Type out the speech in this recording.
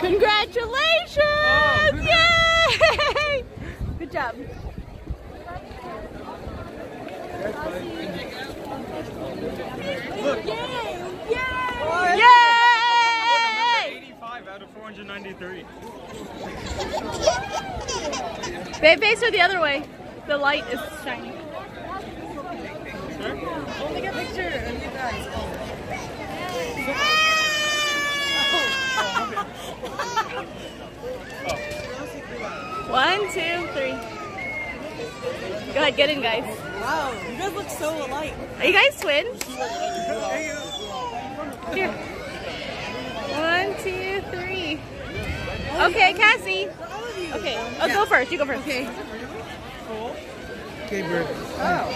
Congratulations! Oh, Yay! Good job. Look. Yay! 85 out of 493. Babe, face her the other way. The light is shining. Take a picture of you guys. One, two, three. Go ahead, get in, guys. Wow, you guys look so alike. Are you guys twins? Here. One, two, three. Okay, Cassie. Okay, oh, go first. You go first. Okay. Okay, Bird. Oh.